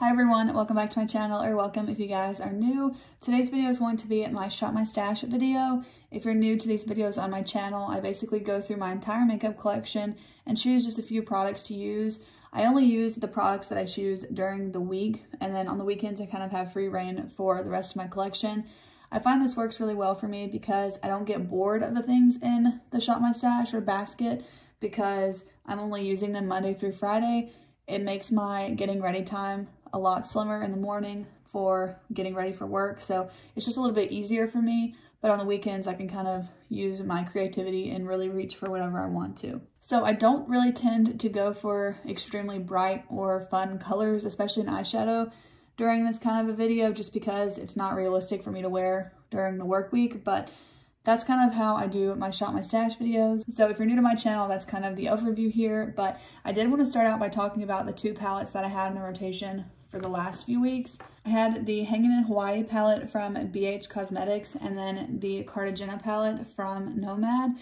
Hi everyone, welcome back to my channel, or welcome if you guys are new. Today's video is going to be my Shop My Stash video. If you're new to these videos on my channel, I basically go through my entire makeup collection and choose just a few products to use. I only use the products that I choose during the week, and then on the weekends I kind of have free reign for the rest of my collection. I find this works really well for me because I don't get bored of the things in the Shop My Stash or basket because I'm only using them Monday through Friday. It makes my getting ready time a lot slimmer in the morning for getting ready for work. So it's just a little bit easier for me. But on the weekends, I can kind of use my creativity and really reach for whatever I want to. So I don't really tend to go for extremely bright or fun colors, especially in eyeshadow during this kind of a video, just because it's not realistic for me to wear during the work week. But that's kind of how I do my Shop My Stash videos. So if you're new to my channel, that's kind of the overview here. But I did want to start out by talking about the two palettes that I had in the rotation for the last few weeks. I had the Hanging in Hawaii palette from BH Cosmetics and then the Cartagena palette from Nomad.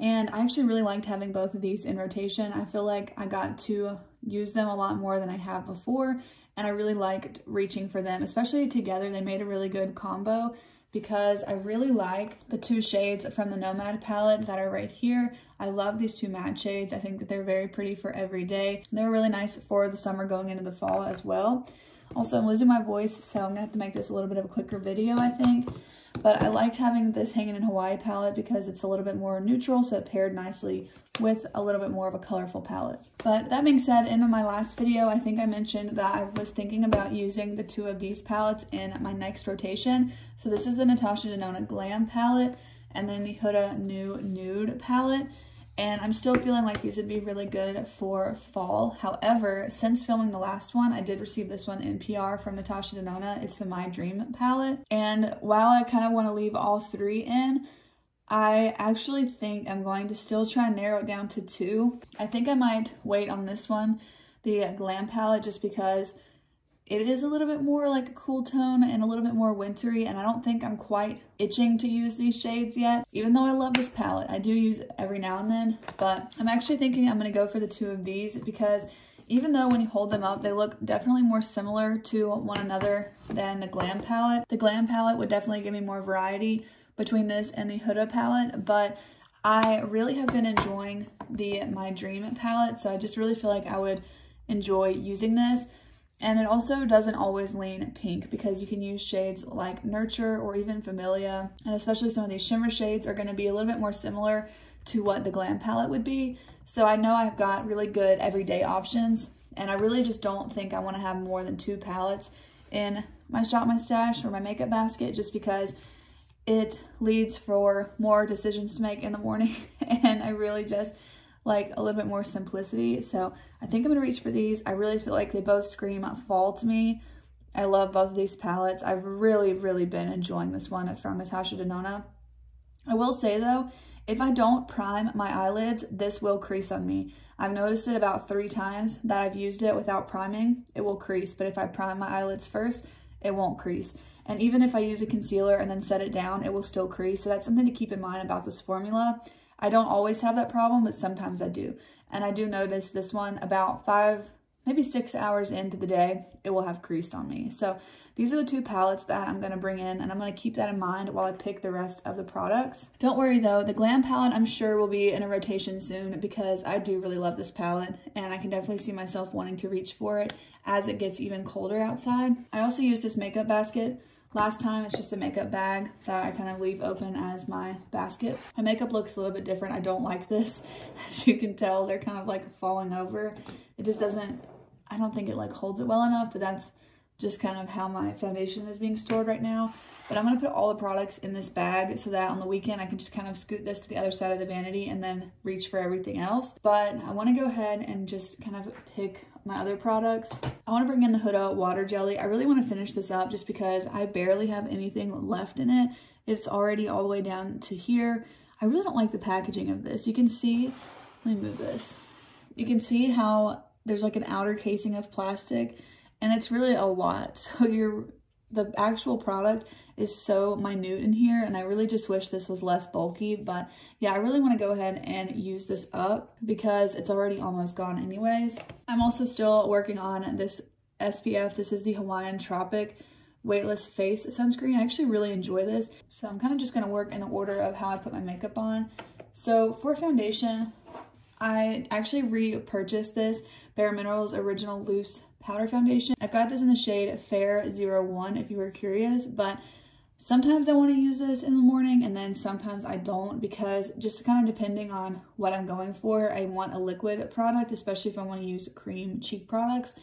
And I actually really liked having both of these in rotation. I feel like I got to use them a lot more than I have before. And I really liked reaching for them, especially together. They made a really good combo because I really like the two shades from the Nomad palette that are right here. I love these two matte shades. I think that they're very pretty for every day. They're really nice for the summer going into the fall as well. Also, I'm losing my voice, so I'm gonna have to make this a little bit of a quicker video, I think. But I liked having this Hanging in Hawaii palette because it's a little bit more neutral, so it paired nicely with a little bit more of a colorful palette. But that being said, in my last video, I think I mentioned that I was thinking about using the two of these palettes in my next rotation. So this is the Natasha Denona Glam palette and then the Huda New Nude palette and I'm still feeling like these would be really good for fall. However, since filming the last one, I did receive this one in PR from Natasha Denona. It's the My Dream palette. And while I kind of want to leave all three in, I actually think I'm going to still try and narrow it down to two. I think I might wait on this one, the Glam palette, just because it is a little bit more like a cool tone and a little bit more wintry and I don't think I'm quite itching to use these shades yet. Even though I love this palette, I do use it every now and then, but I'm actually thinking I'm gonna go for the two of these because even though when you hold them up, they look definitely more similar to one another than the Glam palette. The Glam palette would definitely give me more variety between this and the Huda palette, but I really have been enjoying the My Dream palette, so I just really feel like I would enjoy using this. And it also doesn't always lean pink because you can use shades like Nurture or even Familia. And especially some of these shimmer shades are gonna be a little bit more similar to what the Glam palette would be. So I know I've got really good everyday options and I really just don't think I wanna have more than two palettes in my Shop My Stash or my makeup basket just because it leads for more decisions to make in the morning and I really just like a little bit more simplicity. So I think I'm gonna reach for these. I really feel like they both scream fall to me. I love both of these palettes. I've really, really been enjoying this one from Natasha Denona. I will say though, if I don't prime my eyelids, this will crease on me. I've noticed it about three times that I've used it without priming, it will crease. But if I prime my eyelids first, it won't crease. And even if I use a concealer and then set it down, it will still crease. So that's something to keep in mind about this formula. I don't always have that problem, but sometimes I do. And I do notice this one about five, maybe six hours into the day, it will have creased on me. So these are the two palettes that I'm going to bring in and I'm going to keep that in mind while I pick the rest of the products. Don't worry though, the Glam palette I'm sure will be in a rotation soon because I do really love this palette and I can definitely see myself wanting to reach for it as it gets even colder outside. I also use this makeup basket Last time, it's just a makeup bag that I kind of leave open as my basket. My makeup looks a little bit different. I don't like this. As you can tell, they're kind of like falling over. It just doesn't, I don't think it like holds it well enough, but that's just kind of how my foundation is being stored right now. But I'm to put all the products in this bag so that on the weekend I can just kind of scoot this to the other side of the vanity and then reach for everything else. But I want to go ahead and just kind of pick my other products. I want to bring in the Huda Water Jelly. I really want to finish this up just because I barely have anything left in it. It's already all the way down to here. I really don't like the packaging of this. You can see, let me move this. You can see how there's like an outer casing of plastic and it's really a lot. So you're, the actual product is so minute in here and I really just wish this was less bulky but yeah I really want to go ahead and use this up because it's already almost gone anyways. I'm also still working on this SPF. This is the Hawaiian Tropic Weightless Face Sunscreen. I actually really enjoy this. So I'm kind of just going to work in the order of how I put my makeup on. So for foundation, I actually repurchased this Bare Minerals Original Loose Powder Foundation. I've got this in the shade Fair 01 if you were curious, but sometimes I want to use this in the morning and then sometimes I don't because just kind of depending on what I'm going for, I want a liquid product, especially if I want to use cream cheek products.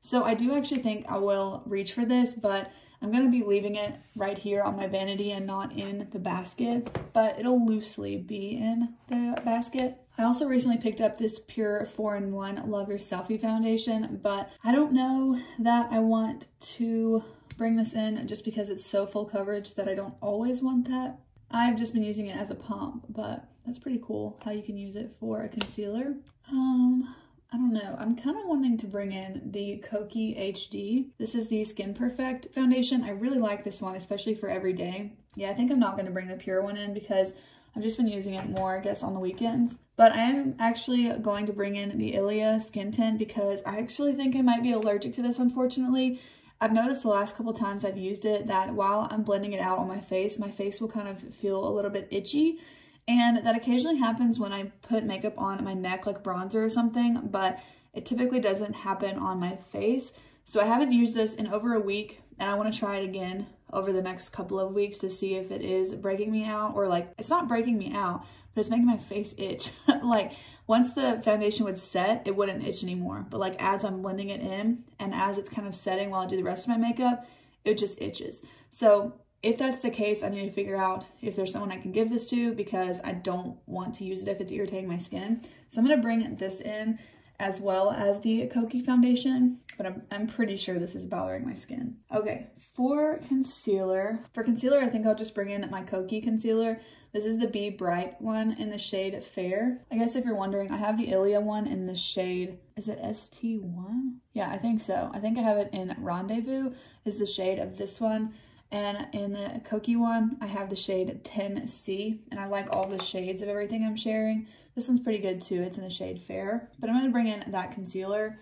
So I do actually think I will reach for this, but I'm going to be leaving it right here on my vanity and not in the basket, but it'll loosely be in the basket. I also recently picked up this Pure 4-in-1 Love Your Selfie Foundation, but I don't know that I want to bring this in just because it's so full coverage that I don't always want that. I've just been using it as a pump, but that's pretty cool how you can use it for a concealer. Um, I don't know. I'm kind of wanting to bring in the Kokie HD. This is the Skin Perfect foundation. I really like this one, especially for every day. Yeah, I think I'm not going to bring the Pure one in because I've just been using it more, I guess, on the weekends. But I am actually going to bring in the Ilia Skin Tint because I actually think I might be allergic to this, unfortunately. I've noticed the last couple times I've used it that while I'm blending it out on my face, my face will kind of feel a little bit itchy. And that occasionally happens when I put makeup on my neck, like bronzer or something, but it typically doesn't happen on my face. So I haven't used this in over a week and I want to try it again over the next couple of weeks to see if it is breaking me out or like, it's not breaking me out, but it's making my face itch. like once the foundation would set, it wouldn't itch anymore. But like as I'm blending it in and as it's kind of setting while I do the rest of my makeup, it just itches. So if that's the case, I need to figure out if there's someone I can give this to because I don't want to use it if it's irritating my skin. So I'm to bring this in as well as the Kokie foundation, but I'm, I'm pretty sure this is bothering my skin. Okay, for concealer, for concealer, I think I'll just bring in my Kokie concealer. This is the Be Bright one in the shade Fair. I guess if you're wondering, I have the Ilia one in the shade, is it ST1? Yeah, I think so. I think I have it in Rendezvous is the shade of this one. And in the Kokie one, I have the shade 10C, and I like all the shades of everything I'm sharing. This one's pretty good too. It's in the shade Fair. But I'm going to bring in that concealer.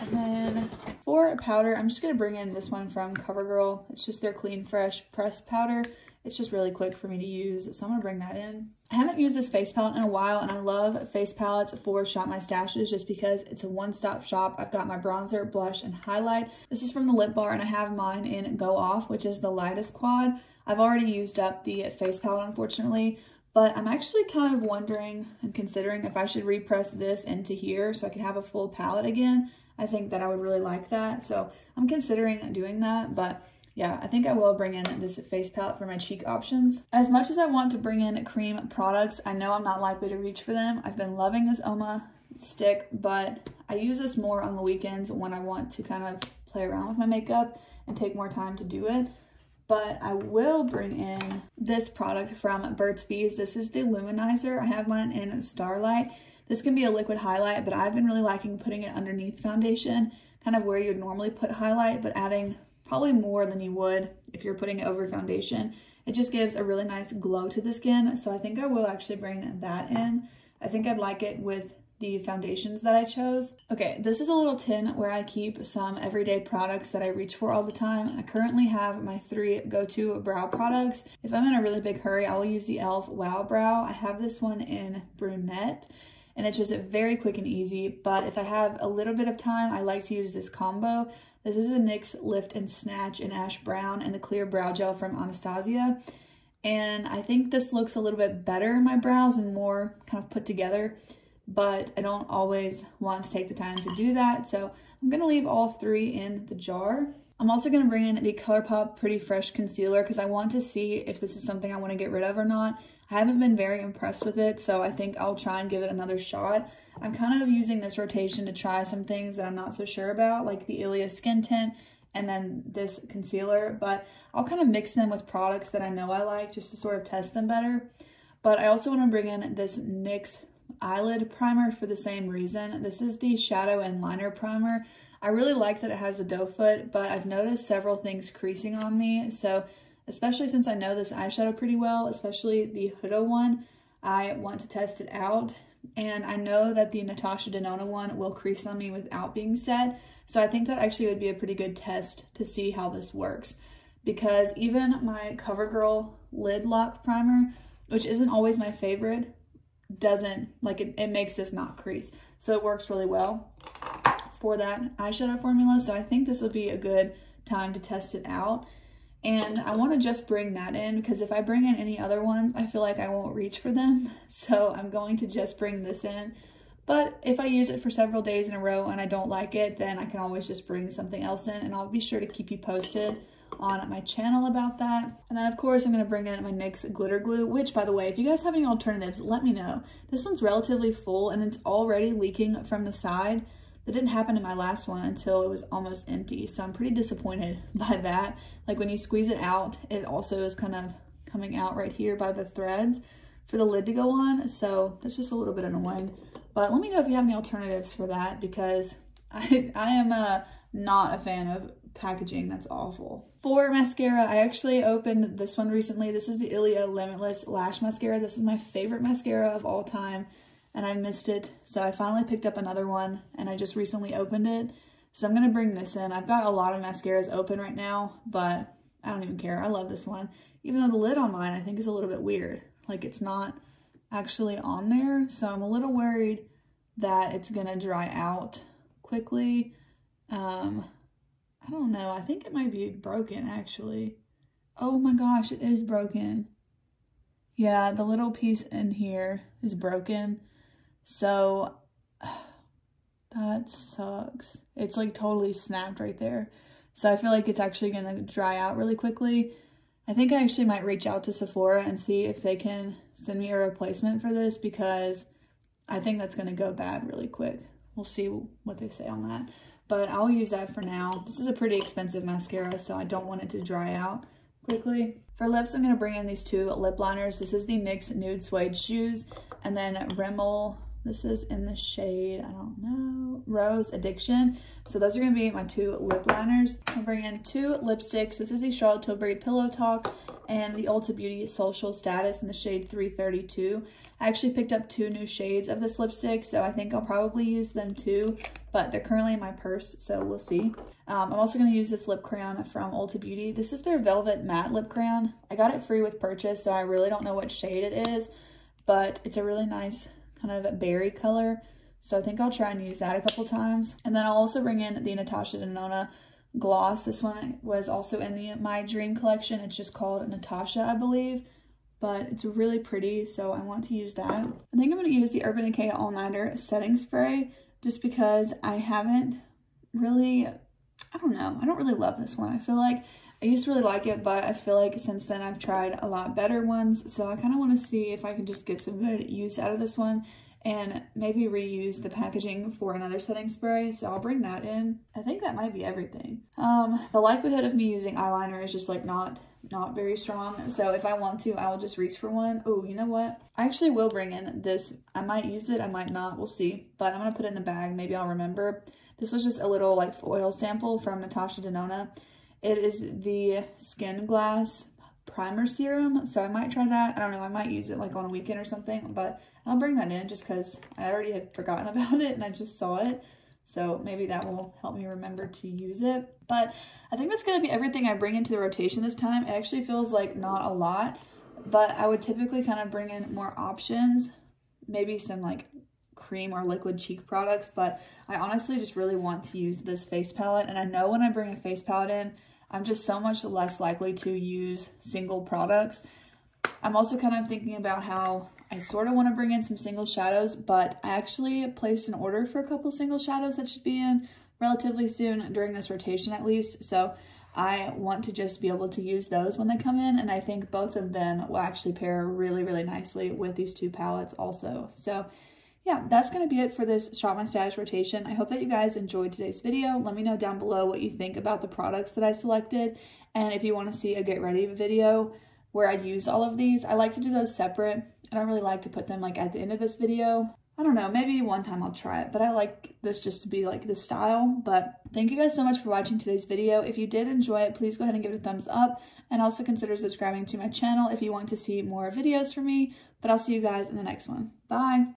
And then for a powder, I'm just going to bring in this one from CoverGirl. It's just their Clean Fresh Press Powder. It's just really quick for me to use, so I'm to bring that in. I haven't used this face palette in a while, and I love face palettes for Shop My Stashes just because it's a one-stop shop. I've got my bronzer, blush, and highlight. This is from the Lip Bar, and I have mine in Go Off, which is the lightest quad. I've already used up the face palette, unfortunately, but I'm actually kind of wondering and considering if I should repress this into here so I can have a full palette again. I think that I would really like that, so I'm considering doing that, but yeah, I think I will bring in this face palette for my cheek options. As much as I want to bring in cream products, I know I'm not likely to reach for them. I've been loving this Oma stick, but I use this more on the weekends when I want to kind of play around with my makeup and take more time to do it. But I will bring in this product from Burt's Bees. This is the Luminizer. I have mine in Starlight. This can be a liquid highlight, but I've been really liking putting it underneath foundation, kind of where you'd normally put highlight, but adding probably more than you would if you're putting it over foundation. It just gives a really nice glow to the skin, so I think I will actually bring that in. I think I'd like it with the foundations that I chose. Okay, this is a little tin where I keep some everyday products that I reach for all the time. I currently have my three go-to brow products. If I'm in a really big hurry, I will use the e.l.f. Wow Brow. I have this one in brunette and it's just very quick and easy. But if I have a little bit of time, I like to use this combo. This is the NYX Lift and Snatch in Ash Brown and the Clear Brow Gel from Anastasia. And I think this looks a little bit better in my brows and more kind of put together, but I don't always want to take the time to do that. So I'm gonna leave all three in the jar. I'm also gonna bring in the ColourPop Pretty Fresh Concealer because I want to see if this is something I wanna get rid of or not. I haven't been very impressed with it, so I think I'll try and give it another shot. I'm kind of using this rotation to try some things that I'm not so sure about, like the Ilia Skin Tint and then this concealer, but I'll kind of mix them with products that I know I like just to sort of test them better. But I also want to bring in this NYX eyelid primer for the same reason. This is the Shadow and Liner Primer. I really like that it has a doe foot, but I've noticed several things creasing on me, so especially since I know this eyeshadow pretty well, especially the Huda one. I want to test it out. And I know that the Natasha Denona one will crease on me without being set. So I think that actually would be a pretty good test to see how this works because even my CoverGirl lid lock primer, which isn't always my favorite, doesn't, like it, it makes this not crease. So it works really well for that eyeshadow formula. So I think this would be a good time to test it out. And I want to just bring that in because if I bring in any other ones, I feel like I won't reach for them. So I'm going to just bring this in. But if I use it for several days in a row and I don't like it, then I can always just bring something else in and I'll be sure to keep you posted on my channel about that. And then of course I'm going to bring in my NYX glitter glue, which by the way, if you guys have any alternatives, let me know. This one's relatively full and it's already leaking from the side. That didn't happen in my last one until it was almost empty. So I'm pretty disappointed by that. Like when you squeeze it out, it also is kind of coming out right here by the threads for the lid to go on. So that's just a little bit annoying. But let me know if you have any alternatives for that because I, I am uh, not a fan of packaging. That's awful. For mascara, I actually opened this one recently. This is the Ilia Limitless Lash Mascara. This is my favorite mascara of all time and I missed it. So I finally picked up another one and I just recently opened it. So I'm going to bring this in. I've got a lot of mascaras open right now, but I don't even care. I love this one. Even though the lid on mine I think is a little bit weird. Like it's not actually on there. So I'm a little worried that it's going to dry out quickly. Um, I don't know. I think it might be broken actually. Oh my gosh, it is broken. Yeah, the little piece in here is broken. So that sucks. It's like totally snapped right there. So I feel like it's actually going to dry out really quickly. I think I actually might reach out to Sephora and see if they can send me a replacement for this because I think that's going to go bad really quick. We'll see what they say on that. But I'll use that for now. This is a pretty expensive mascara, so I don't want it to dry out quickly. For lips, I'm going to bring in these two lip liners. This is the NYX Nude Suede Shoes and then Rimmel this is in the shade, I don't know, Rose Addiction. So those are going to be my two lip liners. I'll bring in two lipsticks. This is the Charlotte Tilbury Pillow Talk and the Ulta Beauty Social Status in the shade 332. I actually picked up two new shades of this lipstick, so I think I'll probably use them too, but they're currently in my purse, so we'll see. Um, I'm also going to use this lip crayon from Ulta Beauty. This is their Velvet Matte Lip Crayon. I got it free with purchase, so I really don't know what shade it is, but it's a really nice kind of berry color. So I think I'll try and use that a couple times. And then I'll also bring in the Natasha Denona gloss. This one was also in the My Dream collection. It's just called Natasha, I believe. But it's really pretty, so I want to use that. I think I'm going to use the Urban Decay All Nighter setting spray just because I haven't really, I don't know, I don't really love this one. I feel like I used to really like it, but I feel like since then I've tried a lot better ones. So I kind of want to see if I can just get some good use out of this one and maybe reuse the packaging for another setting spray. So I'll bring that in. I think that might be everything. Um, the likelihood of me using eyeliner is just like not not very strong. So if I want to, I'll just reach for one. Oh, you know what? I actually will bring in this. I might use it, I might not, we'll see. But I'm gonna put it in the bag, maybe I'll remember. This was just a little like foil sample from Natasha Denona. It is the Skin Glass Primer Serum, so I might try that. I don't know, I might use it like on a weekend or something, but I'll bring that in just because I already had forgotten about it and I just saw it. So maybe that will help me remember to use it. But I think that's going to be everything I bring into the rotation this time. It actually feels like not a lot, but I would typically kind of bring in more options. Maybe some like cream or liquid cheek products, but I honestly just really want to use this face palette. And I know when I bring a face palette in, I'm just so much less likely to use single products. I'm also kind of thinking about how I sort of want to bring in some single shadows, but I actually placed an order for a couple single shadows that should be in relatively soon during this rotation at least. So I want to just be able to use those when they come in. And I think both of them will actually pair really, really nicely with these two palettes also. So yeah, that's going to be it for this Shop My Stash rotation. I hope that you guys enjoyed today's video. Let me know down below what you think about the products that I selected. And if you want to see a get ready video where I use all of these, I like to do those separate. And I don't really like to put them like at the end of this video. I don't know, maybe one time I'll try it, but I like this just to be like the style. But thank you guys so much for watching today's video. If you did enjoy it, please go ahead and give it a thumbs up and also consider subscribing to my channel if you want to see more videos from me. But I'll see you guys in the next one. Bye!